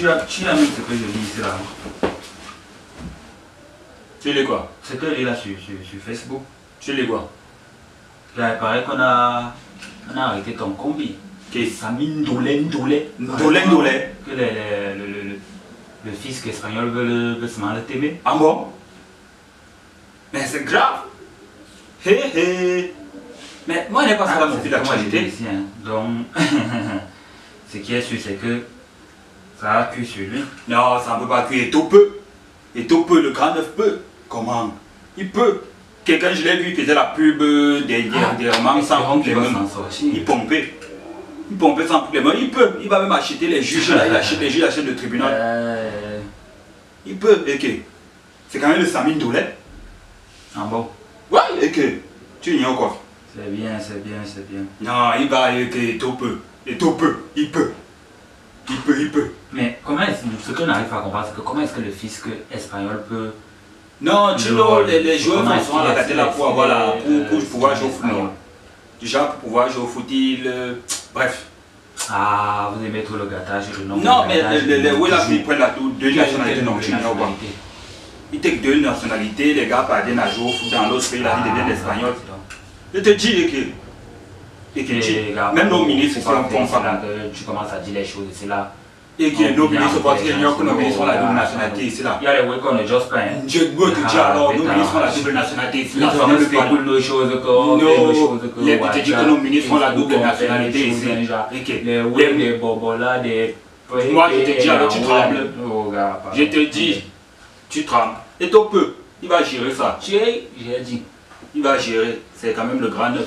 tu as, tu as mis ce que je lis là. Tu lis quoi? Ce que là sur, sur, sur Facebook. Tu lis quoi? Là, il paraît qu'on a, on a arrêté ton combi. Qui? Samine Ndolé Ndolé. Ndolé Ndolé. Que le, le, le, le, le fisc espagnol veut, le, veut se mal t'aimer. Ah bon? Mais c'est grave. Hé hé. Mais moi, je n'ai pas ça dans mon fil Moi, ici, hein. Donc, ce qui est sûr, c'est que ça a pu sur lui. Non, ça ne peut pas cuire. Tout peut. Et tout peut, le grand neuf peut. Comment Il peut. Quelqu'un, je l'ai vu, qui faisait la pub des Ah, dernièrement sans va problème. s'en sortir. Il pompait. Il pompait sans problème. Il peut. Il va même acheter les juges. Là. Il achète les juges, il achète le tribunal. Euh, Il peut. Et que C'est quand même le Samine Doulet. ah bon, Ouais, et que Tu ignores quoi c'est bien, c'est bien, c'est bien. Non, il va et que tout peut. Et tout peut. Il peut. Il peut, il peut. Mais comment est-ce, ce que n'arrive pas à comprendre, c'est que comment est-ce que le fisc espagnol peut. Non, tu Le les, les joueurs est-ce souvent la là pour est, pour, pour euh, pouvoir jouer au espagnol. football. Déjà pour pouvoir jouer au foot, il, euh, bref. Ah, vous aimez trop le gâtage et le nom. Non, mais les, là, ils prennent la deux, deux nationalités, non, pas. Ils take deux nationalités, les gars parviennent à jouer au foot dans l'autre pays, là, ils deviennent espagnols. Je te dis, et que, et que, tu- même nos ministres sont ça. Tu commences à dire les choses, c'est là. Et que nos ministres, parce qu'ils ignorent que nos ministres ont la double nationalité ici, là. Il y a les qu'on j'ose pas. hein. Je dois te dire alors, nos ministres ont la double nationalité là. ont c'est nos choses que. on fait nos choses que. Non, les petits disent que nos ministres ont la double nationalité. Les Et que, ouais, les bobos là, des. Moi, je te dis, alors, tu trembles. Je te dis, tu trembles. Et toi peu, il va gérer ça. J'ai j'ai dit, Il va gérer. C'est quand même le grand neuf.